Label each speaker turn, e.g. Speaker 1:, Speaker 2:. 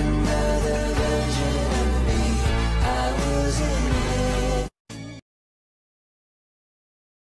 Speaker 1: and